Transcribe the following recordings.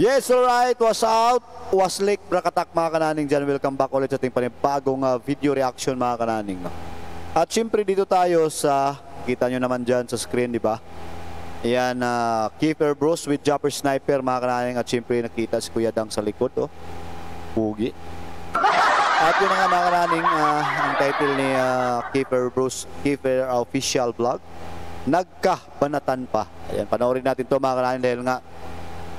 Yes, alright. Was out. Was Lake Brakatak mga kananing dyan. Welcome back ulit sa ating panibagong uh, video reaction mga kananing. At syempre dito tayo sa, kita nyo naman dyan sa screen, di ba? Ayan, uh, Keeper Bros with Jumper Sniper mga kananing. At syempre nakita si Kuya Dang sa likod. Oh. Pugi. At yun nga mga kananing, uh, ang title ni uh, Keeper Bros, Keeper Official Vlog. Nagkabanatan pa. Ayan, panoorin natin to mga kananing dahil nga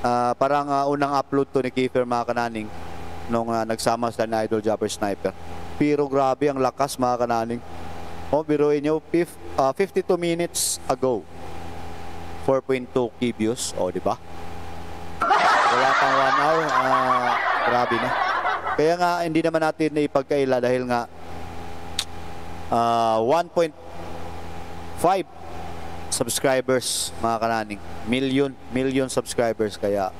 Ah, parang uh, unang upload to ni Kiefer mga kananing nung uh, nagsama sila ni Idol Jumper Sniper. Pero grabe ang lakas mga kananing. O, oh, biruin nyo, pif, uh, 52 minutes ago. 4.2 key views. O, oh, di ba? Wala pang 1 hour. Uh, grabe na. Kaya nga, hindi naman natin na ipagkaila dahil nga uh, 1.5 subscribers mga kananing. Million, million subscribers kaya.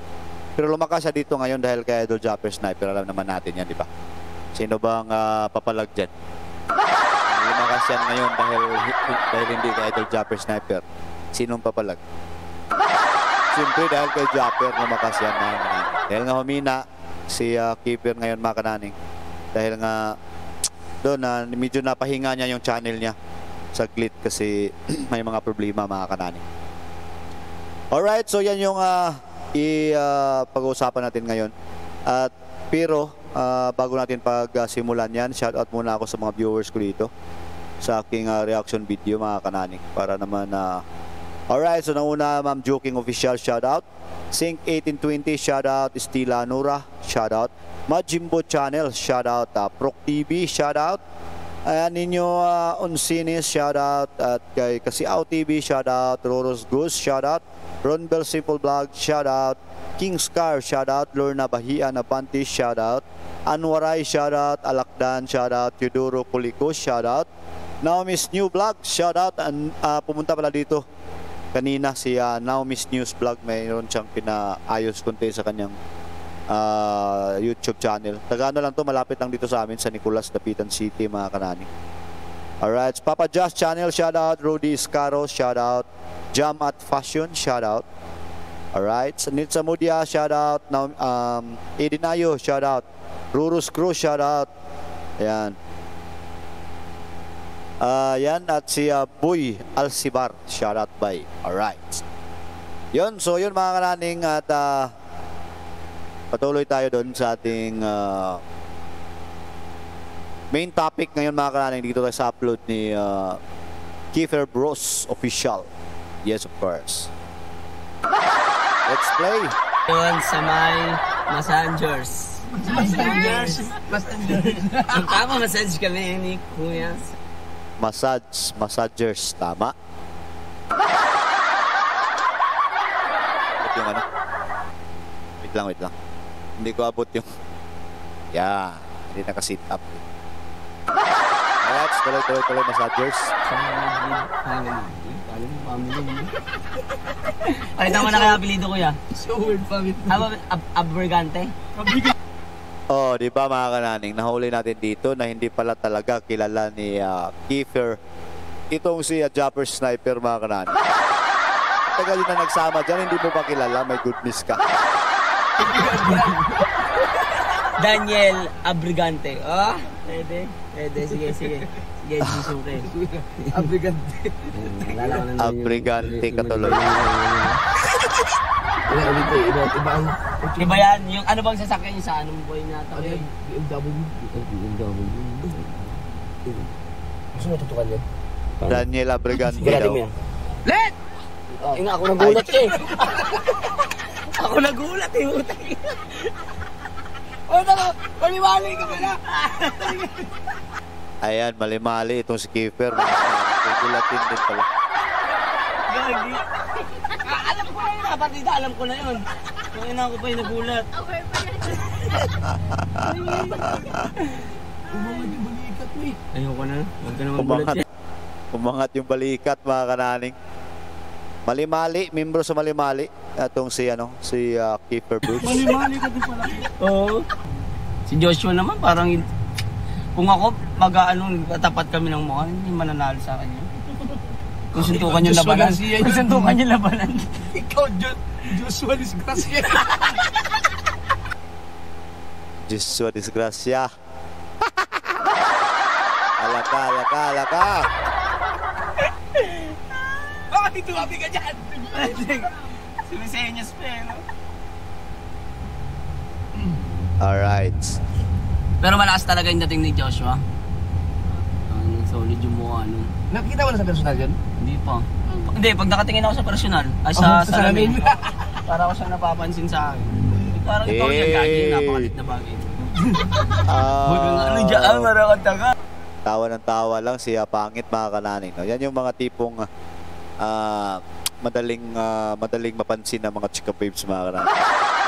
Pero lumakas siya dito ngayon dahil kay Idol Jumper Sniper. Alam naman natin yan, di ba? Sino bang uh, papalag dyan? lumakas yan ngayon dahil, dahil hindi kay Idol Jumper Sniper. Sinong papalag? Siyempre dahil kay Jumper lumakas yan mga kananing. Dahil nga humina si uh, Keeper ngayon mga kananing. Dahil nga doon na uh, medyo napahinga niya yung channel niya saglit kasi may mga problema mga kanani. Alright, so yan yung uh, i-pag-uusapan uh, natin ngayon. At pero uh, bago natin pag-simulan yan, shout out muna ako sa mga viewers ko dito sa aking uh, reaction video mga kanani para naman na uh, Alright, so nauna Ma'am Joking Official shout out. Sync 1820 shout out. Stila Nura shout out. Majimbo Channel shout out. Uh, Proc TV shout out. Ayan ninyo uh, Unsinis, shout out at kay Kasiaw TV, shout out Roros Goose, shout out Ron Bell Simple Vlog, shout out King Scar, shout out Lorna Bahia Napanti, shout out Anwaray, shout out Alakdan, shout out Teodoro Pulico, shout out Naomi's New Vlog, shout out and uh, pumunta pala dito. Kanina si uh, Naomi's News Vlog mayroon siyang pinaayos konti sa kanyang uh, YouTube channel. Tagano lang to, malapit lang dito sa amin sa Nicolas, Dapitan City, mga kanani. Alright, Papa Just Channel, shout out. Rudy Scaro, shout out. Jam at Fashion, shout out. Alright, Nitsa Mudia, shout out. Um, Edinayo, shout out. Rurus Cruz, shout out. Ayan. Uh, yan, at si uh, Boy Alcibar, shout out by. Alright. Yun, so yun mga kananing at uh, patuloy tayo doon sa ating uh, main topic ngayon mga kananing dito tayo sa upload ni uh, Kiefer Bros Official. Yes, of course. Let's play. Yun sa may Massengers. Massengers. Massengers. Ang tama, massage kami ni Kuya. Massage, massagers, tama. Wait lang, wait lang. Hindi ko abot yung... Yeah, hindi naka-sit up. Alright, tuloy, tuloy, tuloy, massagers. Ay, tama na kaya apelido ko ya. So weird family. Aba, ab abrigante. Oh, di ba mga kananing, nahuli natin dito na hindi pala talaga kilala ni uh, Kiefer itong si uh, Jumper Sniper mga kananing. Tagal na nagsama dyan, hindi mo pa kilala, may goodness ka. Daniel Abrigante. Ah, pwede. Pwede. Sige, sige. Sige, susukin. Abrigante. Abrigante ka tuloy. Ulit eh. Iba, iba ang... Iba yan. Yung ano bang sasakyan sa anong boy na Ano yan? BMW. BMW. Gusto mo tutukan yan? Daniel Abrigante daw. Let! Oh, nga, ako nagulat eh. Ako nagulat eh, utang. Oh, tama! Paliwali ka pala! Ayan, mali-mali itong si Kiefer. Tugulatin din pala. Gagi. Ah, alam ko na yun, kapatid. Alam ko na yun. Kung ina ko pa yung nagulat. Umangat yung balikat mo eh. Ayoko na. Huwag ka naman Umangat, umangat yung balikat mga kananing. Mali-mali, membro sa mali-mali. Itong si, ano, si uh, Kiefer Bruce. Mali-mali ka din pala. Oo. Si Joshua naman parang kung ako mag-ano, tapat kami ng mukha, hindi mananalo sa yun. Kung suntukan yung Joshua labanan. Kung suntukan yung labanan. Ikaw, Jo- Joshua Disgracia. Joshua Disgracia. alaka, alaka, alaka. Bakit tumabi ka dyan? Sumisenyas pa eh, no? Alright. Pero malakas talaga yung dating ni Joshua. Ano, solid yung mukha, no? Nakita mo na sa personal yun? Hindi pa. Hindi, pag nakatingin ako sa personal, ay sa Oh, sa salamin, salamin. para ko siyang napapansin sa akin. Parang ikaw yan, Eh. gagi, napakalit na bagay. Ah, ano dyan, marakata ka. tawa ng tawa lang siya pangit mga kananing. No? Yan yung mga tipong ah, madaling ah, madaling mapansin ng mga chika babes mga kananing.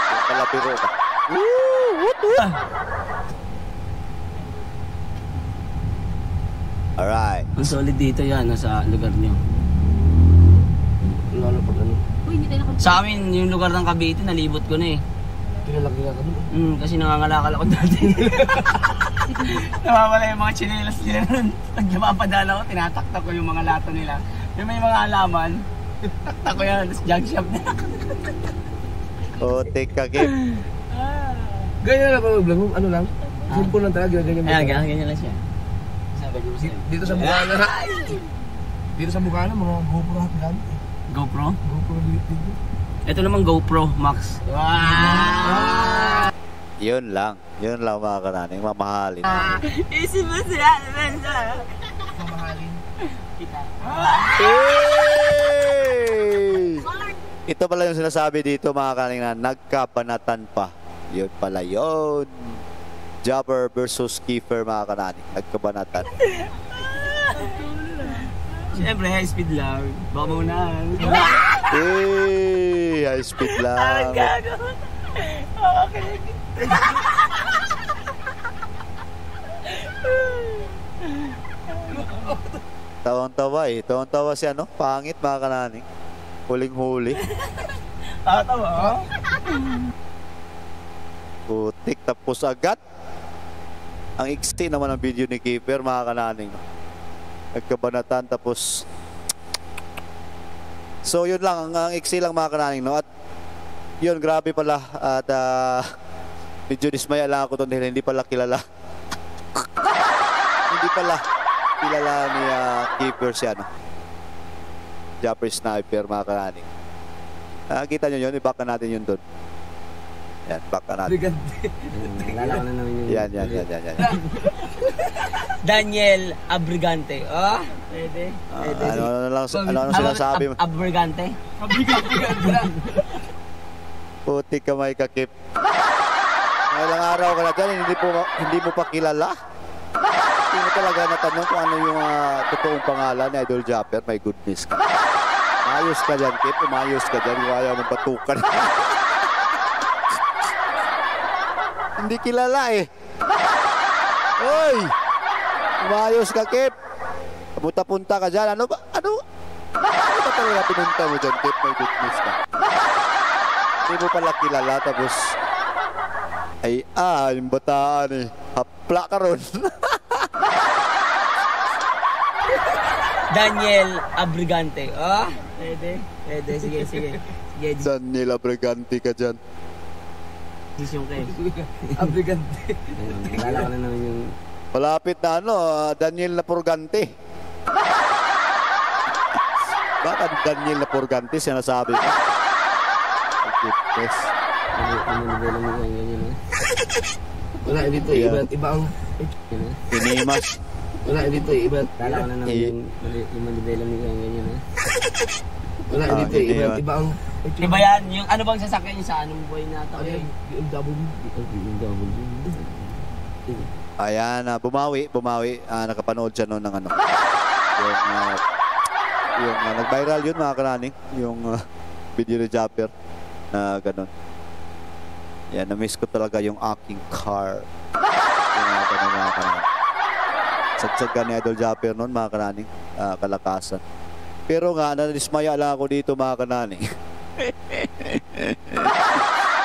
Yung kalabiro ba? Alright. Ang solid dito yan, nasa lugar niyo. Lalo pag ano, Uy, hindi tayo nakapag- Sa amin, yung lugar ng Cavite, nalibot ko na eh. pinalaki ka kami. Hmm, kasi nangangalakal ako dati. Nawawala yung mga chinelas nila nun. Pag napapadala ko, tinataktak ko yung mga lato nila. Yung may mga alaman, taktak ko yan, tapos jug shop na. O, take a gift. Ganyan lang pag vlog mo, ano lang? Simple lang talaga, ganyan mo. Ayan, ganyan, ganyan lang siya. Dito sa mukha na, dito sa mukha na, mga GoPro happy lang. GoPro? GoPro video. Ito naman GoPro Max. Wow! Yun lang. Yun lang mga kananing. Mamahalin. Isip mo siya, Mensa. Mamahalin. Hey! Ito pala yung sinasabi dito mga kananing na nagkabanatan pa. Yun pala yun. Jobber versus Kiefer mga kananing. Nagkabanatan. Siyempre, high speed lang. Baka muna. Hey! High speed lang. Okay. Tawang-tawa eh. Tawang-tawa si ano? Pangit mga kananing. Huling-huli. Tatawa. Putik tapos agad. Ang iksi naman ang video ni Keeper mga kananing. Nagkabanatan tapos So yun lang, ang, ang iksi lang mga kananing no. At yun grabe pala at ah, medyo dismaya lang ako doon dahil hindi pala kilala. hindi pala kilala ni ah, Keeper siya no. Japper Sniper mga kananing. Nakakita nyo yun, i-back na natin yun doon. Yan, back na natin. Brigante. Nalala ko na naman yung... Yan, yan, yan, yan, yan. Daniel Abrigante. Ah, pwede. Ah, Pwede. ano, ano lang, ano, ano sinasabi mo? Ab- Abrigante. Brigante na. Puti ka may kakip. Mga ilang araw ka na dyan, hindi, po, hindi mo pa kilala. Talaga natanong kung ano yung ah, totoong pangalan ni Idol Japper. My goodness ka. Umayos ka dyan, Kip. Umayos ka dyan. Kung ayaw mong batukan. hindi kilala eh. Hoy! Umayos ka, Kip. Punta-punta ka dyan. Ano ba? Ano? Ano ba talaga pinunta mo dyan, Kip? My goodness ka. Hindi mo pala kilala tapos ay ah, yung bataan eh. Hapla ka ron. Daniel Abrigante. Ah, pwede. Pwede. Sige, sige. Sige, Daniel Abrigante ka dyan. decision kayo. Ah, Brigante. Nalala ko na naman yung... Malapit na ano, ah, Daniel Napurgante. Bakit Daniel Napurgante sinasabi mo? Oh, goodness. Wala, dito iba, iba ang... Inimas. Wala, dito iba. Nalala ko na naman Eh. yung... Manibela mo yung ganyan. ah. Wala, Ah, dito hindi iba, iba ang... Iba yan. Yung ano bang sasakyan niyo sa anong buhay na ito? Ano yun? BMW. BMW. Ayan, ah, bumawi, bumawi. Ah, nakapanood siya noon ng ano. Yung, yung nag-viral yun mga kananing. Yung video ni Japper na ganun. Yan, na-miss ko talaga yung aking car. Yung mga ganun mga kananing. Sagsagan ni Idol Japper noon mga kananing. ah, kalakasan. Pero nga, nadismaya lang ako dito mga kananing.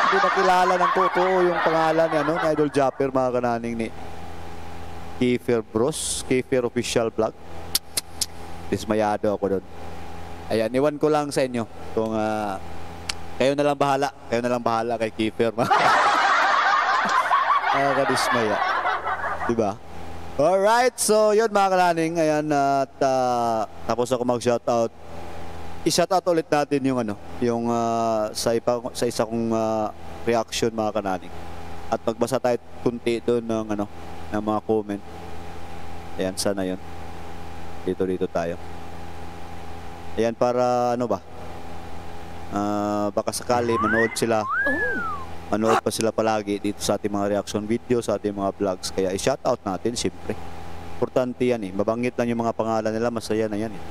Hindi nakilala ng totoo yung pangalan ni, ano, ni Idol Japper mga kananing ni Kiefer Bros, Kiefer Official Vlog. Dismayado ako doon. Ayan, iwan ko lang sa inyo kung ah, kayo na lang bahala. Kayo na lang bahala kay Kiefer. Nakakadismaya. Diba? Alright, so yun mga kalaning. Ayan, at ah, tapos ako mag-shoutout. I-shoutout ulit natin yung ano, yung ah, sa, ipa, sa isa kong ah, reaction mga kananing. At magbasa tayo kunti doon ng ano, ng mga comment. Ayan, sana yun. Dito, dito tayo. Ayan, para ano ba? Ah, baka sakali manood sila. Manood pa sila palagi dito sa ating mga reaction video, sa ating mga vlogs. Kaya i-shoutout natin, siyempre. Importante yan eh. Mabanggit lang yung mga pangalan nila, masaya na yan eh.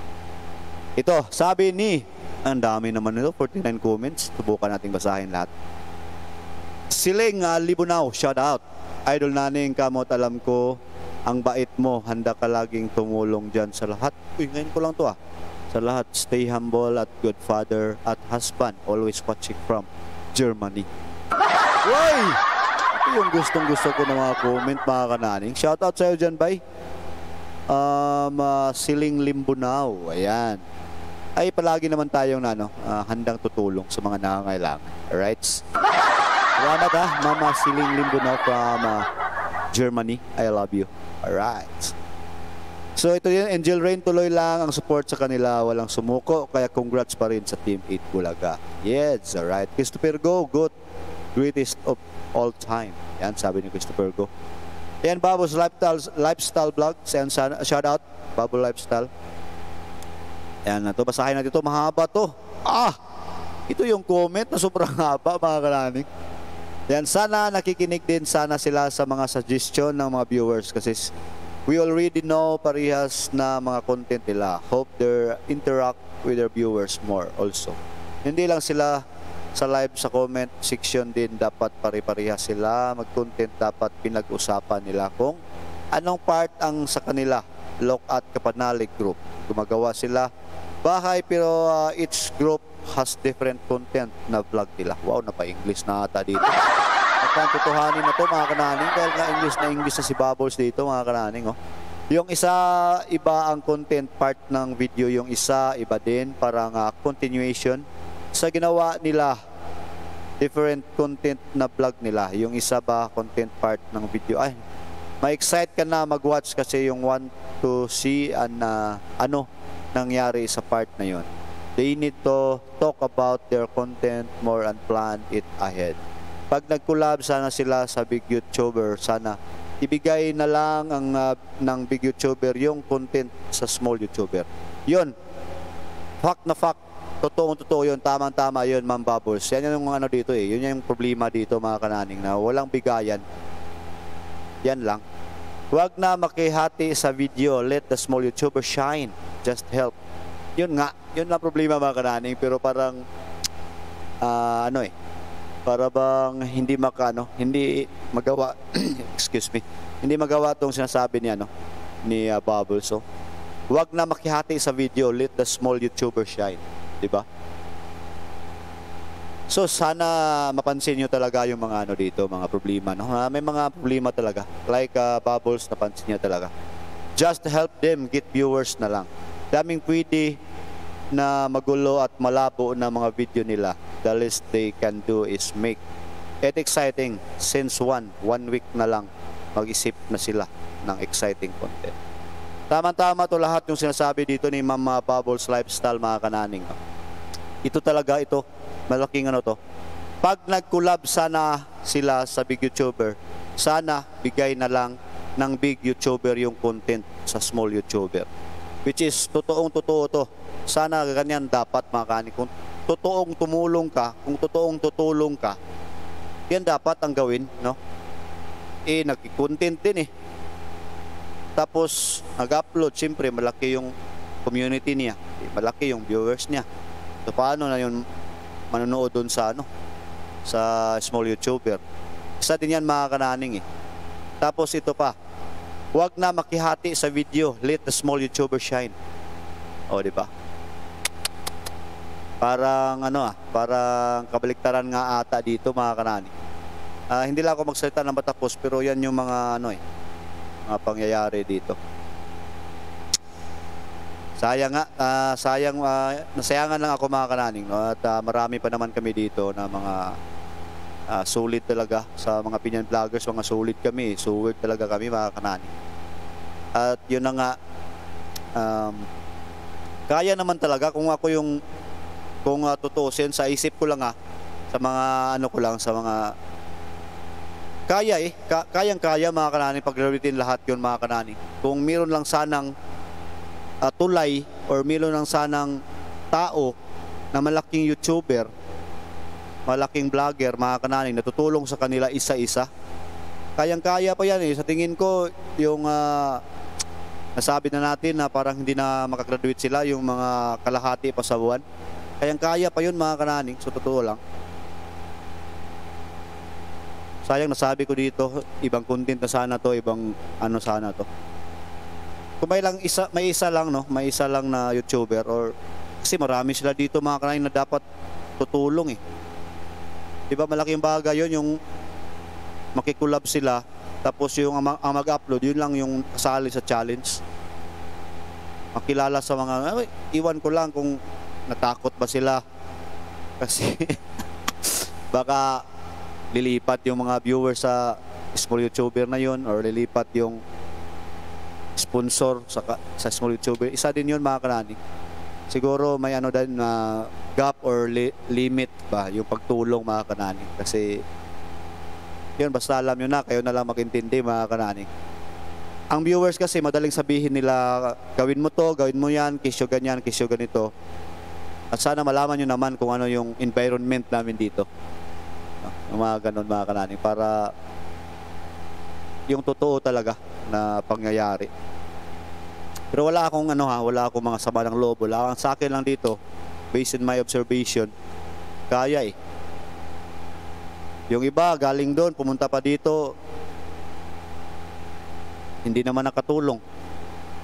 Ito, sabi ni, ang dami naman nito, 49 comments. Subukan nating basahin lahat. Siling uh, Libunaw, shout out. Idol naning kamot, alam ko, ang bait mo, handa ka laging tumulong dyan sa lahat. Uy, ngayon ko lang to ah. Sa lahat, stay humble at good father at husband, always watching from Germany. Uy! Ito yung gustong gusto ko ng mga comment, mga kananing. Shout out sa'yo dyan, bay. Um, ah, Siling Limbunaw, ayan. Ay, palagi naman tayong ano, ah, handang tutulong sa mga nangangailangan. Alright? Salamat ha, Mama Siling Limbunaw from ah, Germany. I love you. Alright. So ito yun, Angel Rain tuloy lang ang support sa kanila, walang sumuko, kaya congrats pa rin sa Team 8 Bulaga. Yes, alright. Christopher Go, good, greatest of all time. Yan, sabi ni Christopher Go. Yan, Babos Lifestyle, lifestyle Vlogs, and sana- shout out, Babo Lifestyle. Yan na to, basahin natin ito, mahaba to. Ah! Ito yung comment na sobrang haba, mga kalaning. Yan, sana nakikinig din sana sila sa mga suggestion ng mga viewers kasi we already know parehas na mga content nila. Hope they interact with their viewers more also. Hindi lang sila sa live sa comment section din dapat pare-parehas sila. Mag-content dapat pinag-usapan nila kung anong part ang sa kanila look at kapanalig group. Gumagawa sila bahay pero uh, each group has different content na vlog nila. Wow napa-English na ata dito. At ang tutuhanin na to mga kananing. Dahil nga English na English na si Bubbles dito mga kananing oh. Yung isa iba ang content part ng video, yung isa iba din. Parang ah, continuation sa ginawa nila different content na vlog nila. Yung isa ba content part ng video ay ma-excite ka na mag-watch kasi yung want to see an, ah, ano nangyari sa part na yon. They need to talk about their content more and plan it ahead pag nag-collab sana sila sa big YouTuber, sana ibigay na lang ang ah, ng big YouTuber yung content sa small YouTuber. Yun. Fact na fact. Totoong totoo yun. Tamang tama yun, Ma'am Bubbles. Yan yung ano dito eh. Yun yung problema dito mga kananing na walang bigayan. Yan lang. Huwag na makihati sa video. Let the small YouTuber shine. Just help. Yun nga. Yun lang problema mga kananing. Pero parang ah, ano eh para bang hindi makano, hindi magawa excuse me. Hindi magawa tong sinasabi ni ano ni uh, Bubble. So, wag na makihati sa video, let the small YouTuber shine, 'di ba? So sana mapansin nyo talaga yung mga ano dito, mga problema. No? Ah, may mga problema talaga. Like uh, Bubbles, napansin niya talaga. Just help them get viewers na lang. Daming pwede na magulo at malabo na mga video nila. The least they can do is make it exciting since one, one week na lang mag-isip na sila ng exciting content. Tama-tama to lahat yung sinasabi dito ni Mama Bubbles Lifestyle mga kananing. Ito talaga ito, malaking ano to. Pag nag-collab sana sila sa big YouTuber, sana bigay na lang ng big YouTuber yung content sa small YouTuber. Which is totoong totoo to. Sana ganyan dapat mga kanin. Kung totoong tumulong ka, kung totoong tutulong ka, yan dapat ang gawin, no? Eh, nag-content din eh. Tapos, nag-upload, siyempre, malaki yung community niya. Eh, Malaki yung viewers niya. So, paano na yun manonood doon sa, ano, sa small YouTuber? Isa din yan mga kananing eh. Tapos ito pa, Huwag na makihati sa video. Let the small YouTuber shine. O, di ba? Parang ano ah, parang kabaliktaran nga ata dito mga kanani. Ah, hindi lang ako magsalita ng matapos pero yan yung mga ano eh, mga pangyayari dito. Sayang nga, ah, sayang, ah, nasayangan lang ako mga kananing. No? At ah, marami pa naman kami dito na mga ah, sulit talaga sa mga Pinyan vloggers. Mga sulit kami, sulit talaga kami mga kananing. At yun na nga, um, kaya naman talaga kung ako yung, kung uh, tutusin sa isip ko lang ah, sa mga ano ko lang, sa mga kaya eh, ka- kayang-kaya mga kananing paglulutin lahat yun mga kananing. Kung meron lang sanang uh, tulay or meron lang sanang tao na malaking YouTuber, malaking vlogger, mga kananing, natutulong sa kanila isa-isa. Kayang-kaya pa yan eh. Sa tingin ko, yung ah, nasabi na natin na parang hindi na makagraduate sila, yung mga kalahati pa sa buwan. Kayang-kaya pa yun mga kananing, so totoo lang. Sayang nasabi ko dito, ibang content na sana to, ibang ano sana to kung may lang isa may isa lang no? May isa lang na YouTuber or kasi marami sila dito mga kanain na dapat tutulong eh. Di ba malaking bagay yun yung makikulab sila tapos yung ang, mag- ang mag-upload yun lang yung kasali sa challenge. Makilala sa mga iwan ko lang kung natakot ba sila. Kasi baka lilipat yung mga viewers sa small YouTuber na yun or lilipat yung sponsor sa sa small YouTuber. Isa din 'yun mga kanani. Siguro may ano din na gap or li- limit ba yung pagtulong mga kanani kasi yun basta alam nyo na kayo na lang magintindi mga kanani. Ang viewers kasi madaling sabihin nila gawin mo to, gawin mo yan, kisyo ganyan, kisyo ganito. At sana malaman nyo naman kung ano yung environment namin dito. Yung mga ganun mga kanani para yung totoo talaga na pangyayari. Pero wala akong ano ha, wala akong mga sama ng loob. Wala akong sa akin lang dito, based on my observation, kaya eh. Yung iba, galing doon, pumunta pa dito, hindi naman nakatulong.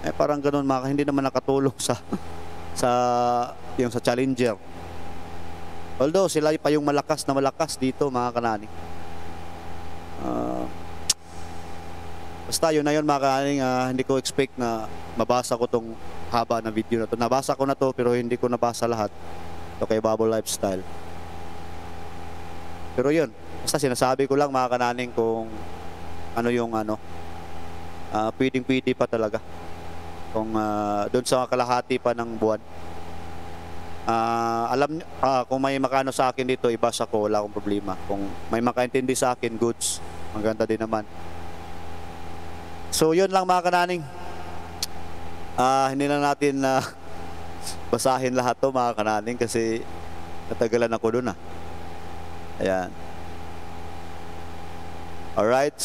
Eh parang ganun mga hindi naman nakatulong sa sa yung sa challenger. Although sila pa yung malakas na malakas dito mga kanani. Ah, Basta yun na yun mga kaaning, ah, hindi ko expect na mabasa ko tong haba na video na to. Nabasa ko na to pero hindi ko nabasa lahat. Ito kay Bubble Lifestyle. Pero yun, basta sinasabi ko lang mga kananing kung ano yung ano, ah, pwedeng pwede pa talaga. Kung ah, doon sa kalahati pa ng buwan. Ah, alam ah, kung may makano sa akin dito, ibasa ko, wala akong problema. Kung may makaintindi sa akin, goods. Maganda din naman. So yun lang mga kananing. Ah, hindi na natin na basahin lahat to mga kananing kasi natagalan ako dun ah. Ayan. Alright.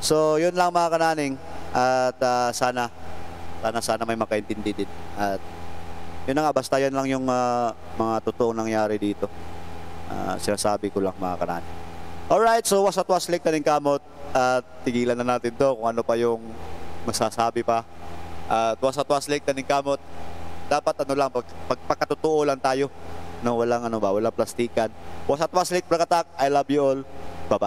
So yun lang mga kananing at ah, sana sana sana may makaintindi din. At yun na nga basta yun lang yung ah, mga totoong nangyari dito. Ah, sinasabi ko lang mga kananing. Alright, so was at was Lake Taning Kamot at tigilan na natin to kung ano pa yung masasabi pa. At was at was Lake Taning Kamot dapat ano lang, pag, pagpakatotoo lang tayo. No, walang ano ba, walang plastikan. Was at was Lake Brakatak, I love you all. Bye-bye.